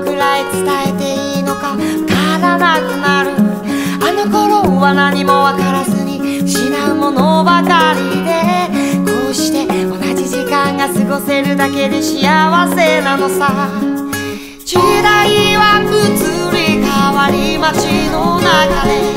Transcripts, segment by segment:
くらい伝えていいのかわからなくなる。あの頃は何もわからずに失うものばかりでこうして同じ時間が過ごせるだけで幸せなのさ。時代は移り変わり街の中で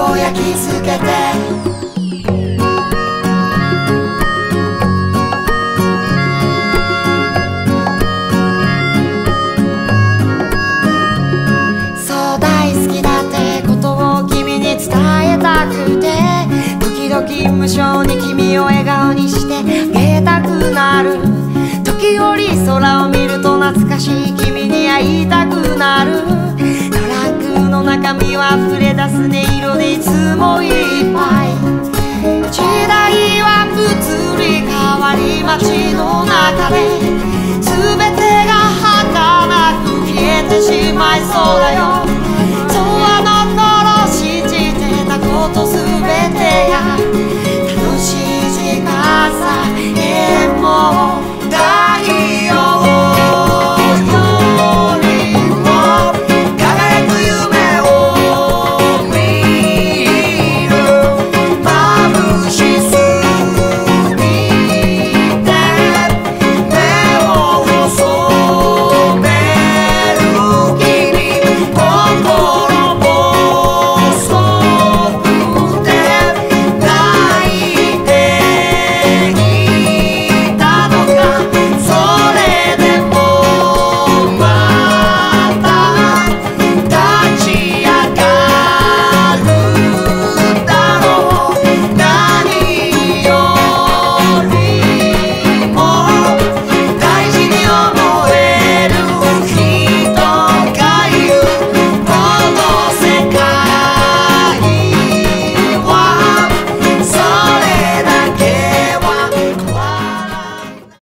を焼き付けて。そう大好きだってことを君に伝えたくて。時々無性に君を笑顔にして。あげたくなる。時折空を見ると懐かしい君に会いたくなる。トランクの中身は溢れ出す音色でいつもいっぱい。時代は移り変わり街の